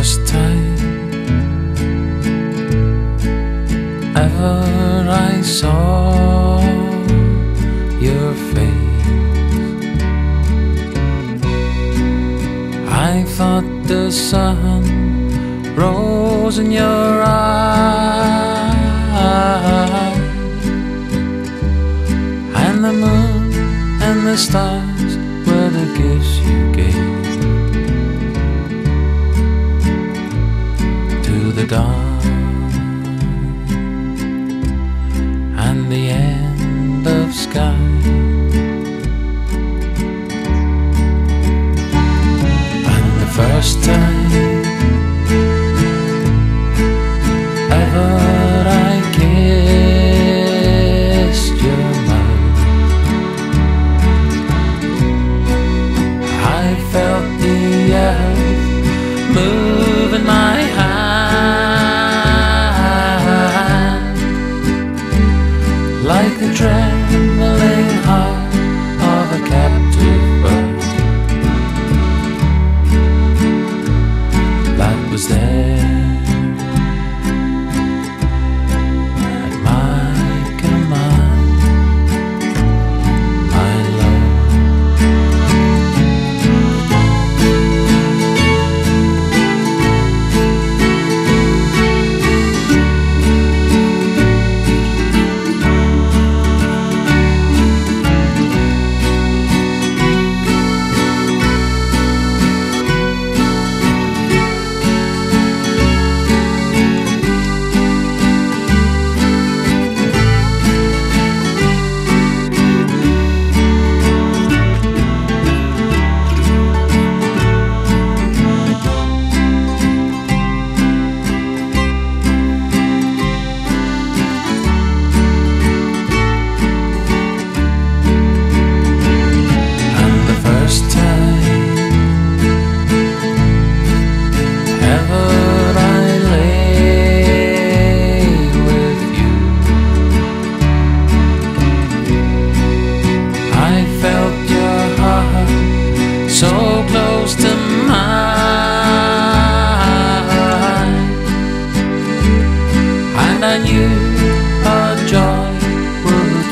first time ever I saw your face, I thought the sun rose in your eyes, and the moon and the stars were the gifts you gave. To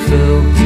fill